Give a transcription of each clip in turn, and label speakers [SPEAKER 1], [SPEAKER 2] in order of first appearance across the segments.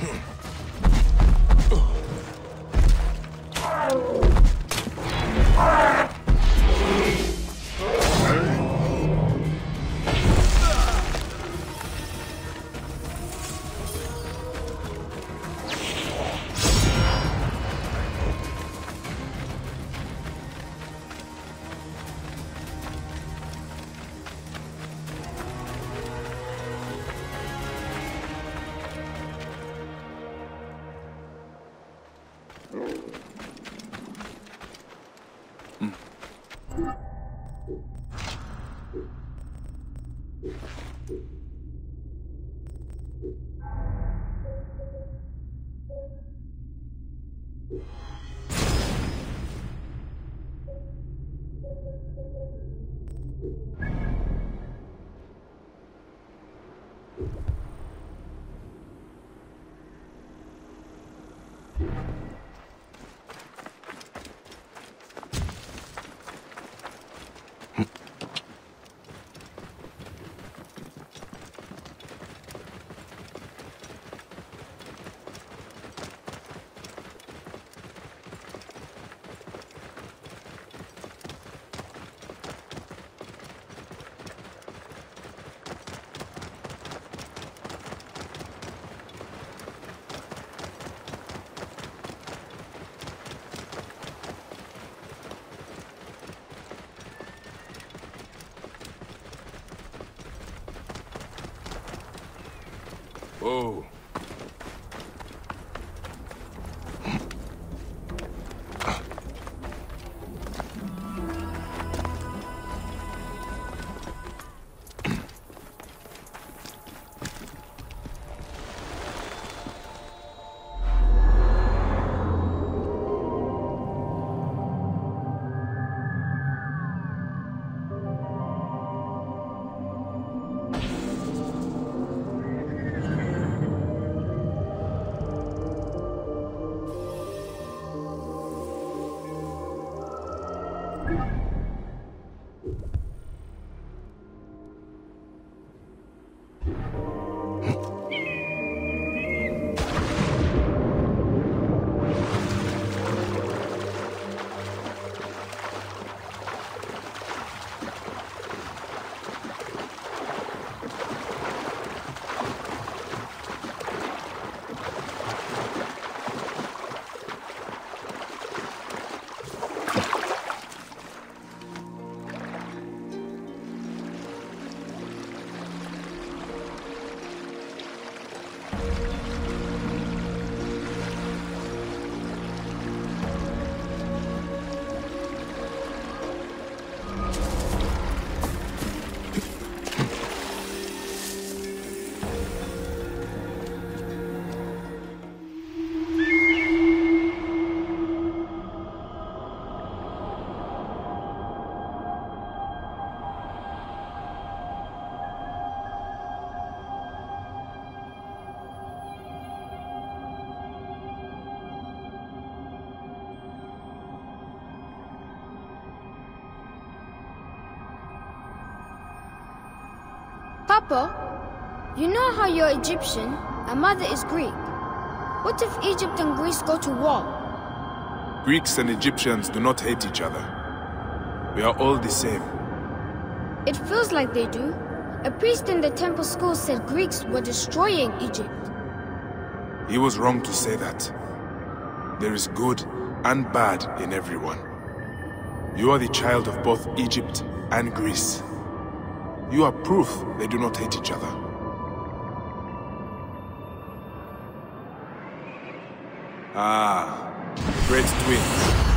[SPEAKER 1] Huh. Oh.
[SPEAKER 2] Papa, you know how you're Egyptian and mother is Greek. What if Egypt and Greece go to war?
[SPEAKER 1] Greeks and Egyptians do not hate each other. We are all the same.
[SPEAKER 2] It feels like they do. A priest in the temple school said Greeks were destroying Egypt.
[SPEAKER 1] He was wrong to say that. There is good and bad in everyone. You are the child of both Egypt and Greece. You are proof they do not hate each other. Ah, the great twins.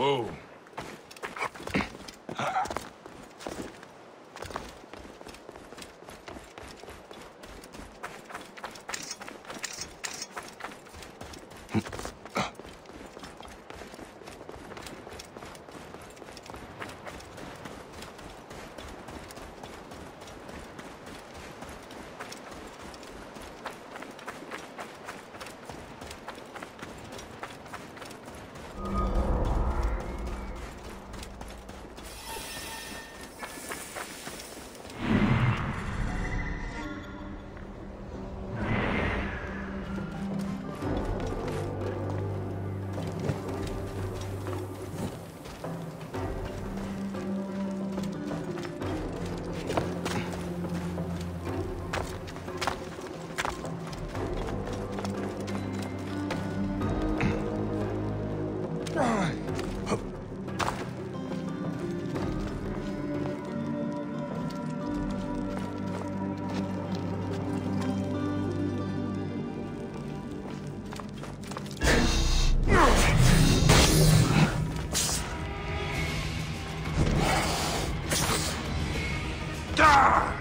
[SPEAKER 1] Whoa. luta!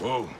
[SPEAKER 1] Whoa.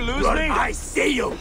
[SPEAKER 3] Lose me?
[SPEAKER 4] I see you!